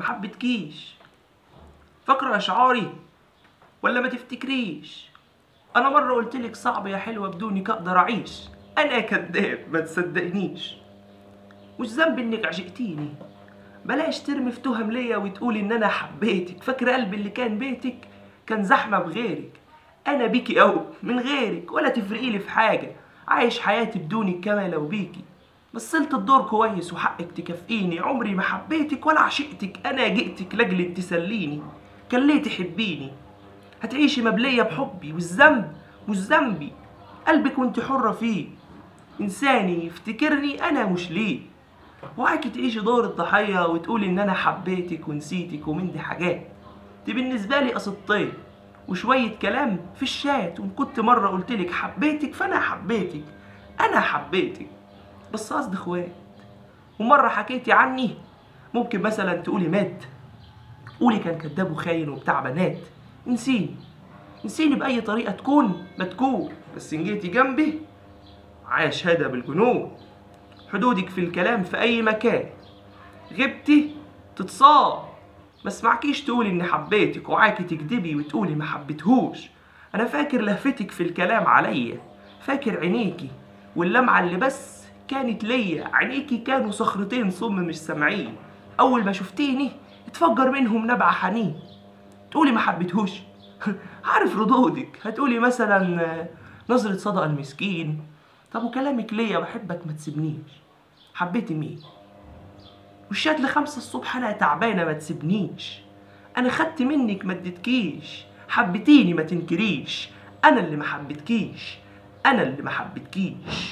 ما حبتكيش. فاكرة اشعاري ولا ما تفتكريش؟ أنا مرة قلتلك صعب يا حلوة بدونك أقدر اعيش أنا كداب ما تصدقنيش. مش ذنب إنك عشقتيني. بلاش ترمي في تهم ليا وتقولي إن أنا حبيتك. فاكرة قلبي اللي كان بيتك؟ كان زحمة بغيرك. أنا بيكي أو من غيرك. ولا تفرقي لي في حاجة. عايش حياتي بدونك كما لو بيكي مثلت الدور كويس وحقك تكافئيني عمري ما حبيتك ولا عشقتك. أنا جئتك لاجل تسليني كان ليه تحبيني؟ هتعيشي مبلية بحبي والذنب مش ذنبي. قلبك وانت حرة فيه. انساني يفتكرني أنا مش ليه. وعاكي تعيشي دور الضحية وتقولي ان أنا حبيتك ونسيتك ومن دي حاجات. دي بالنسبة لي قصدتين وشوية كلام في الشات. وإن كنت مرة قلتلك حبيتك فأنا حبيتك. أنا حبيتك. بس قصدي اخوات. ومرة حكيتي عني ممكن مثلا تقولي مات. قولي كان كداب وخاين وبتاع بنات. نسيني نسيني بأي طريقة تكون ما تكون بس إن جيتي جنبي عايش هذا بالجنون. حدودك في الكلام في أي مكان. غبتي تتصاب. ما اسمعكيش تقولي إني حبيتك وعاكي تكدبي وتقولي ما حبيتهوش. أنا فاكر لهفتك في الكلام عليا. فاكر عينيكي واللمعة اللي بس كانت ليا عينيكي كانوا صخرتين صم مش سامعين أول ما شفتيني اتفجر منهم نبع حنين. تقولي ما حبيتهوش. عارف ردودك هتقولي مثلا نظرة صدى المسكين. طب وكلامك ليا بحبك ما تسيبنيش. حبيتي مين؟ والشات لخمسة الصبح أنا تعبانة ما تسيبنيش. أنا خدت منك ما اديتكيش. حبيتيني ما تنكريش. أنا اللي ما حبيتكيش. أنا اللي ما حبيتكيش.